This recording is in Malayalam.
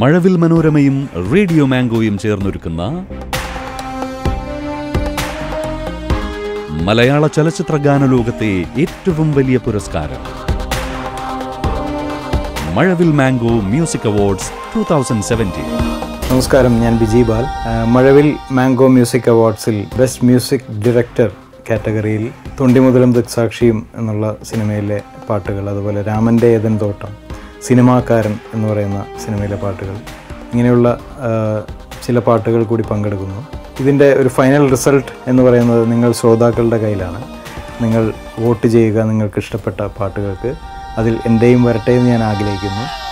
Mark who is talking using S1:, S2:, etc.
S1: മഴവിൽ മനോരമയും റേഡിയോ മാംഗോയും ചേർന്നൊരുക്കുന്ന മലയാള ചലച്ചിത്ര ഗാനലോകത്തെ ഏറ്റവും വലിയ പുരസ്കാരം. Mazhavil mango music awards two thousand seventeen
S2: നമസ്കാരം ഞാൻ ബിജി ബാൽ. മഴവിൽ മാംഗോ മ്യൂസിക് അവാർഡ്സിൽ ബെസ്റ്റ് മ്യൂസിക് ഡയറക്ടർ കാറ്റഗറിയിൽ തൊണ്ടിമുതലും ദൃക്സാക്ഷിയും എന്നുള്ള സിനിമയിലെ പാട്ടുകൾ അതുപോലെ രാമന്റെ ഏതൻ തോട്ടം സിനിമാക്കാരൻ എന്ന് പറയുന്ന സിനിമയിലെ പാട്ടുകൾ. ഇങ്ങനെയുള്ള ചില പാട്ടുകൾ കൂടി പങ്കെടുക്കുന്നു. ഇതിന്റെ ഒരു ഫൈനൽ റിസൾട്ട് എന്ന് പറയുന്നത് നിങ്ങൾ ശ്രോതാക്കളുടെ കയ്യിലാണ്. നിങ്ങൾ വോട്ട് ചെയ്യുക നിങ്ങൾക്ക് ഇഷ്ടപ്പെട്ട പാട്ടുകൾക്ക്. അതിൽ എന്റെയും വരട്ടെ എന്ന് ഞാൻ ആഗ്രഹിക്കുന്നു.